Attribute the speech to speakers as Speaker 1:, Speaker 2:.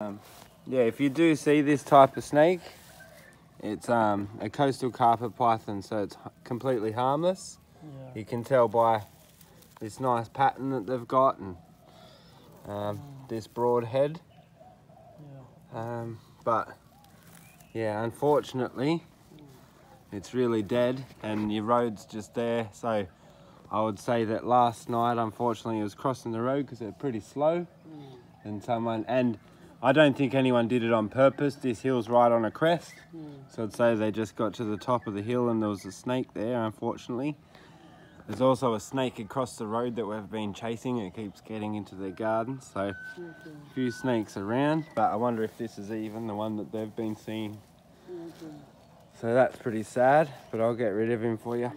Speaker 1: Um, yeah, if you do see this type of snake, it's um, a coastal carpet python, so it's completely harmless.
Speaker 2: Yeah.
Speaker 1: You can tell by this nice pattern that they've got and um, this broad head.
Speaker 2: Yeah.
Speaker 1: Um, but yeah, unfortunately, it's really dead and your road's just there. So I would say that last night, unfortunately, it was crossing the road because they're pretty slow. And someone, and I don't think anyone did it on purpose. This hill's right on a crest. So I'd say they just got to the top of the hill and there was a snake there, unfortunately. There's also a snake across the road that we've been chasing. It keeps getting into their garden. So a few snakes around, but I wonder if this is even the one that they've been seeing. So that's pretty sad, but I'll get rid of him for you.